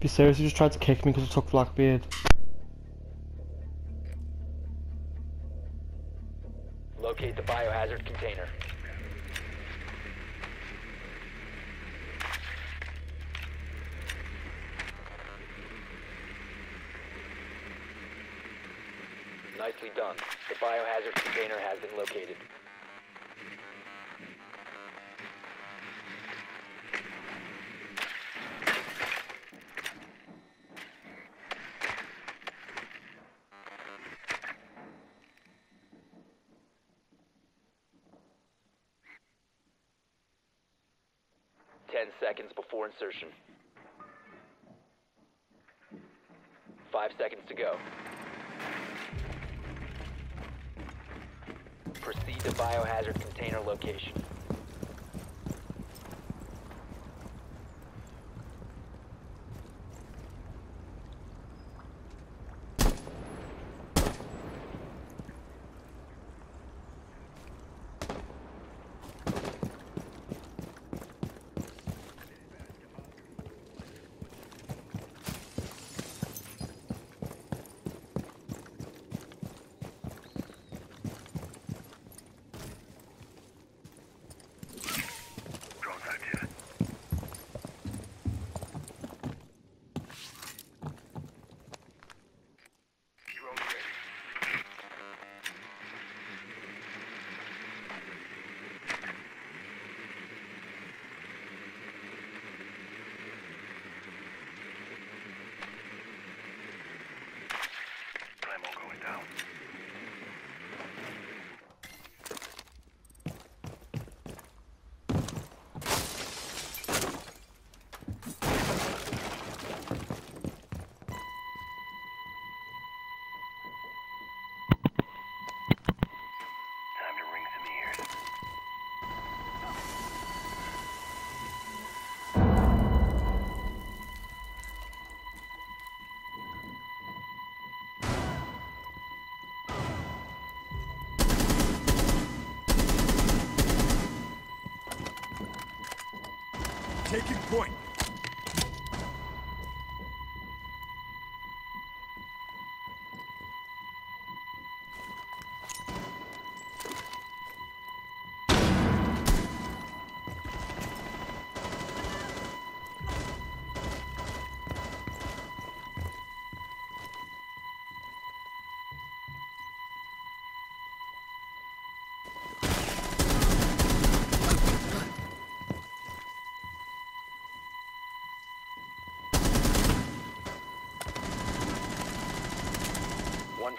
Be serious, seriously just tried to kick me because I took Blackbeard. Locate the biohazard container. Nicely done. The biohazard container has been located. Seconds before insertion. Five seconds to go. Proceed to biohazard container location. Taking point.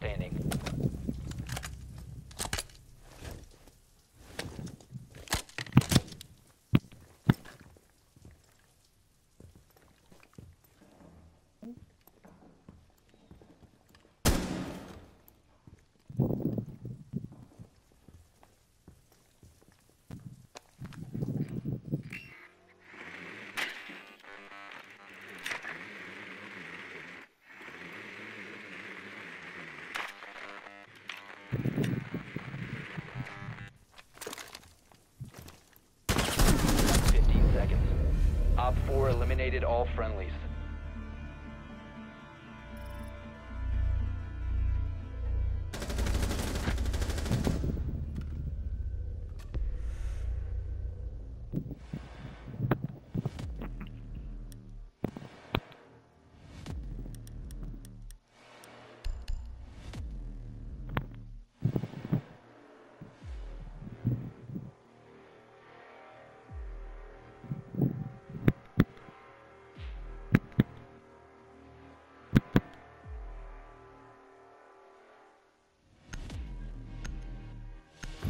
Four last stop standing. Fifteen seconds. Op four eliminated all friendlies.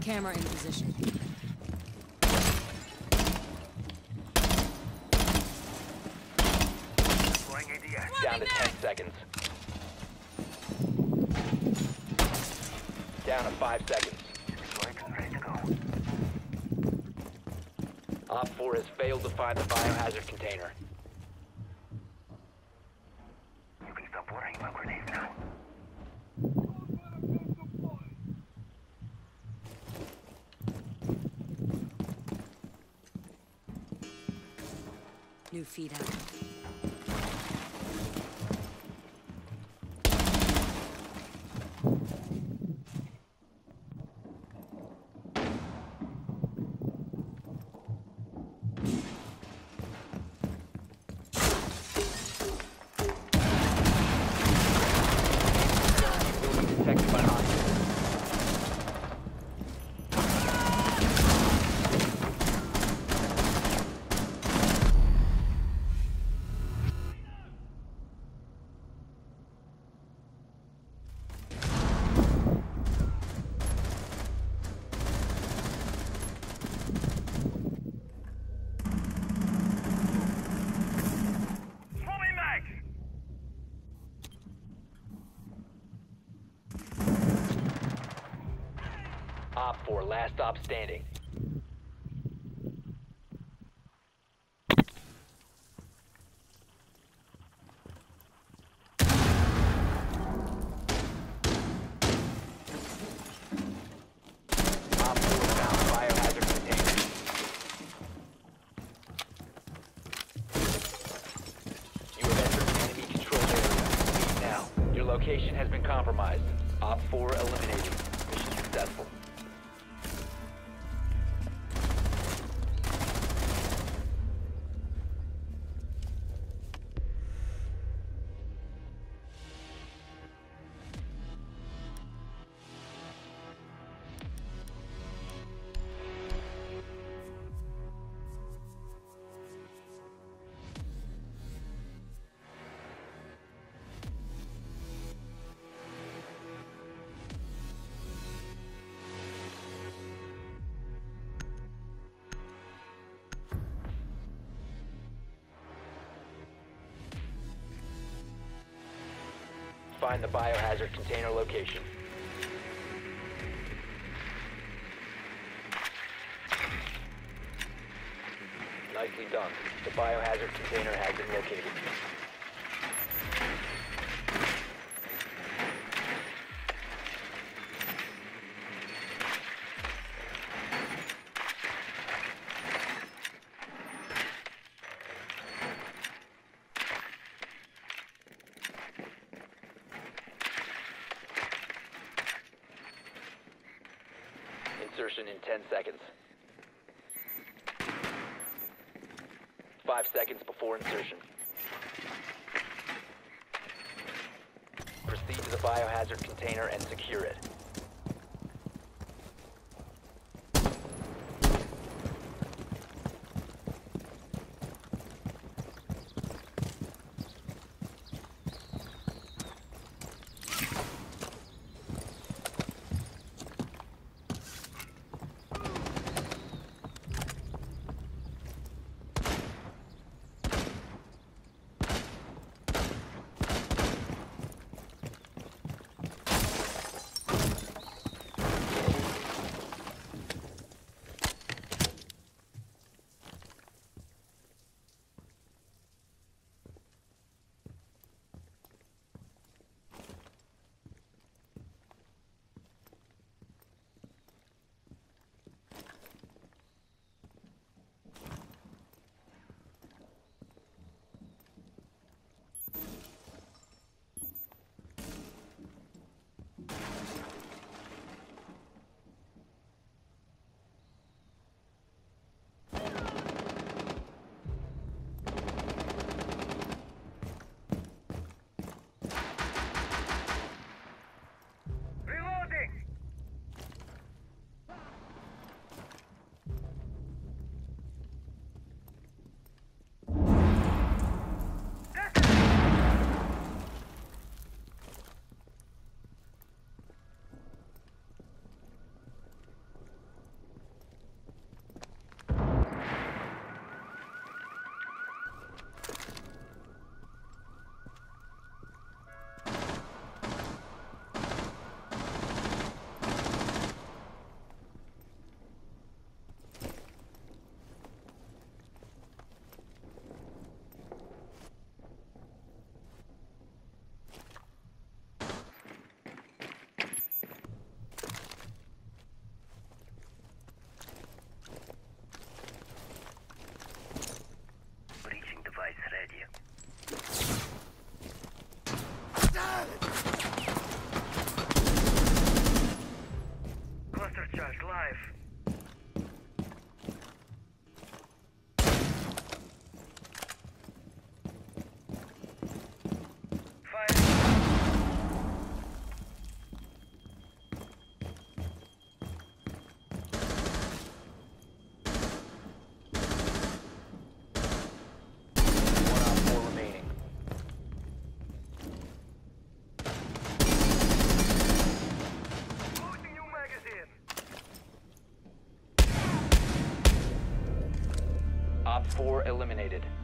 Camera in position. Down to 10 seconds. Down to 5 seconds. Op 4 has failed to find the biohazard container. New feed out. Last stop standing. Find the biohazard container location. Nicely done. The biohazard container has been located. Insertion in 10 seconds. Five seconds before insertion. Proceed to the biohazard container and secure it. Op 4 eliminated.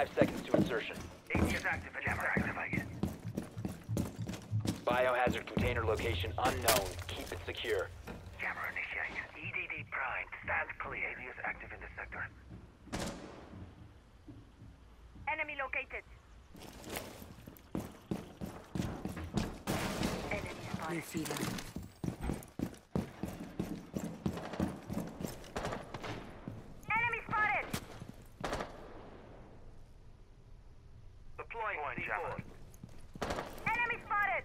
5 seconds to insertion. ADS active. Jammer activated. Biohazard container location unknown. Keep it secure. Jammer initiated. EDD prime. Stand clear. ADS active in the sector. Enemy located. Enemy spotted. feed active. Enemy spotted. Deploying jammer. Enemy spotted.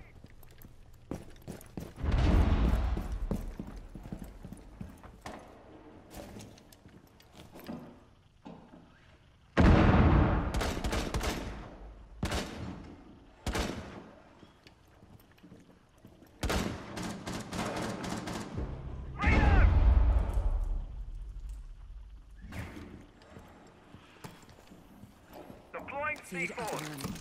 Feed up and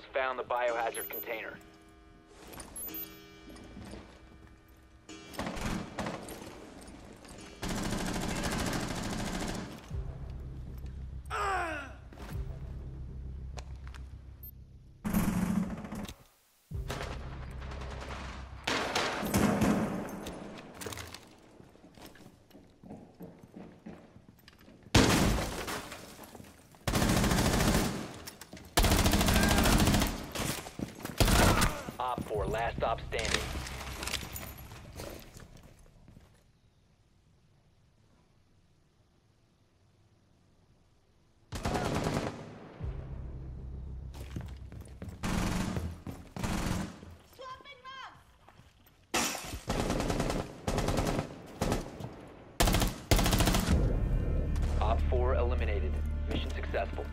has found the biohazard container. Last stop standing. Op 4 eliminated. Mission successful.